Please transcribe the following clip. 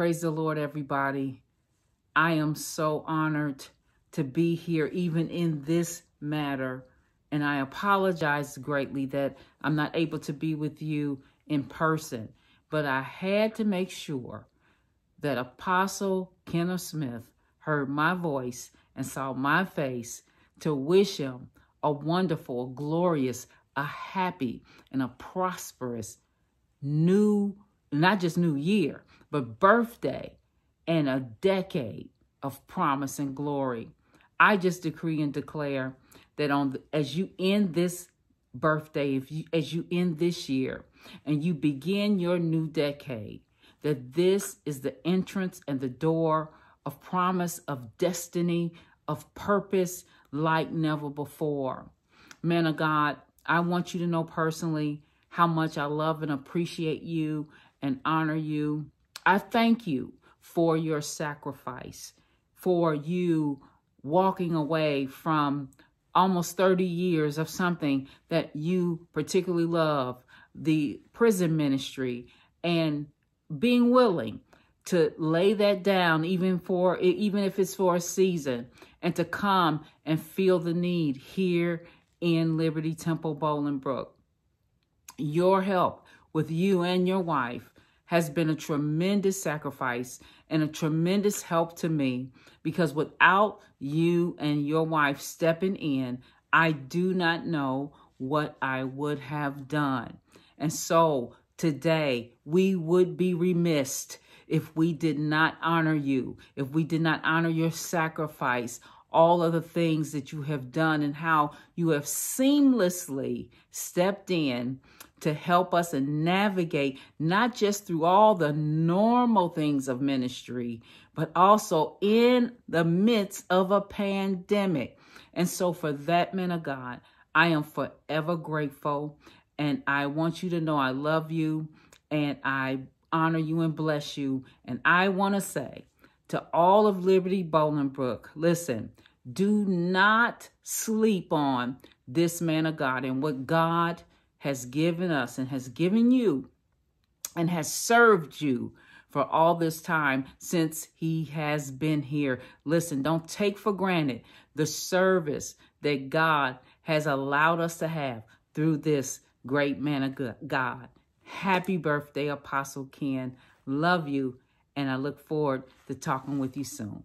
Praise the Lord, everybody. I am so honored to be here, even in this matter. And I apologize greatly that I'm not able to be with you in person. But I had to make sure that Apostle Kenneth Smith heard my voice and saw my face to wish him a wonderful, glorious, a happy, and a prosperous new, not just new year, but birthday and a decade of promise and glory. I just decree and declare that on the, as you end this birthday, if you as you end this year and you begin your new decade, that this is the entrance and the door of promise, of destiny, of purpose like never before. Man of God, I want you to know personally how much I love and appreciate you and honor you. I thank you for your sacrifice, for you walking away from almost 30 years of something that you particularly love, the prison ministry, and being willing to lay that down even for even if it's for a season and to come and feel the need here in Liberty Temple Bolingbrook. Your help with you and your wife has been a tremendous sacrifice and a tremendous help to me because without you and your wife stepping in, I do not know what I would have done. And so today, we would be remiss if we did not honor you, if we did not honor your sacrifice, all of the things that you have done and how you have seamlessly stepped in to help us and navigate not just through all the normal things of ministry, but also in the midst of a pandemic. And so, for that, man of God, I am forever grateful. And I want you to know I love you and I honor you and bless you. And I want to say to all of Liberty Bolingbrook, listen, do not sleep on this man of God and what God has given us and has given you and has served you for all this time since he has been here. Listen, don't take for granted the service that God has allowed us to have through this great man of God. Happy birthday, Apostle Ken. Love you, and I look forward to talking with you soon.